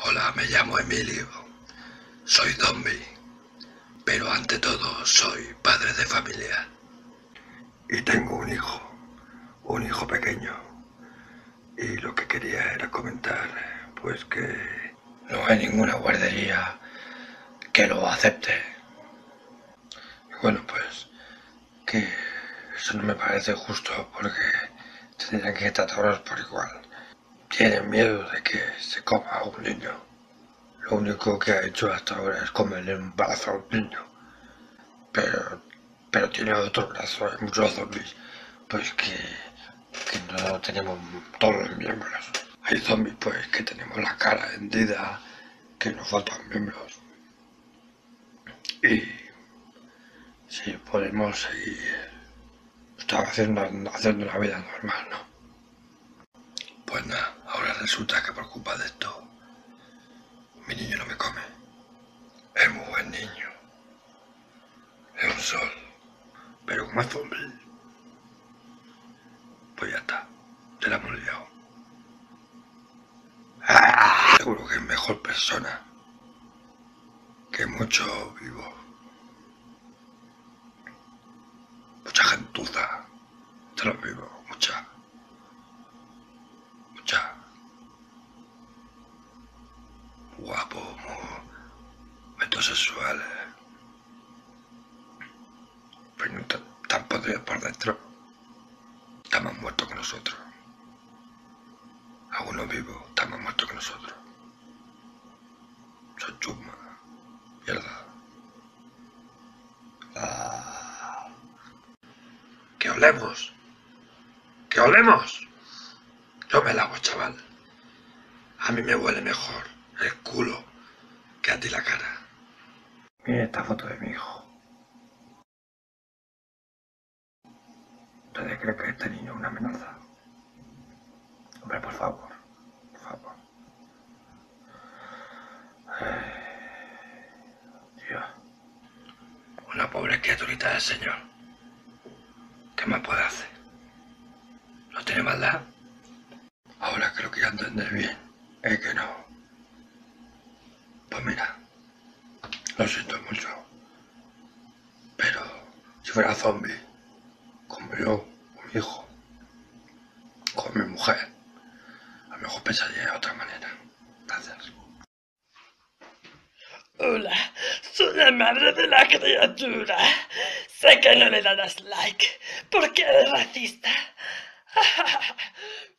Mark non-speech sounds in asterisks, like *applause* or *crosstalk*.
Hola, me llamo Emilio. Soy zombie. Pero ante todo soy padre de familia. Y tengo un hijo. Un hijo pequeño. Y lo que quería era comentar, pues que no hay ninguna guardería que lo acepte. Y bueno, pues que eso no me parece justo porque tendrían que tratarlos por igual. Tienen miedo de que se coma a un niño. Lo único que ha hecho hasta ahora es comerle un brazo a un niño. Pero, pero tiene otro brazo, hay muchos zombies. Pues que, no tenemos todos los miembros. Hay zombies pues que tenemos la cara hendida, que nos faltan miembros. Y si podemos seguir haciendo, haciendo una vida normal, ¿no? Pues nada, resulta que por culpa de esto, mi niño no me come. Es muy buen niño. Es un sol. Pero como es zombie, pues ya está. Te la hemos liado. ¡Ah! Seguro que es mejor persona que mucho vivo. Mucha gentuza. Te lo vivo, mucha. Mucha. Guapo, muy metrosexuales. Pero no tan, tan podridos por dentro. Está más muerto que nosotros. Algunos vivos están más muertos que nosotros. Son chusma. Mierda. Ah. ¡Que olemos! ¡Que olemos! Yo me lavo, chaval. A mí me huele mejor el culo ti la cara. Mira esta foto de mi hijo. ¿Ustedes creen que este niño es una amenaza? Hombre, por favor. Por favor. Ay, Dios. Una pobre criaturita del Señor. ¿Qué más puede hacer? ¿No tiene maldad? Ahora creo que ya entender bien. Es que no. Pues mira, lo siento mucho. Pero si fuera zombie, como yo, o mi hijo, con mi mujer, a lo mejor pensaría de otra manera. Gracias. Hola, soy la madre de la criatura. Sé que no le darás like porque eres racista. *laughs*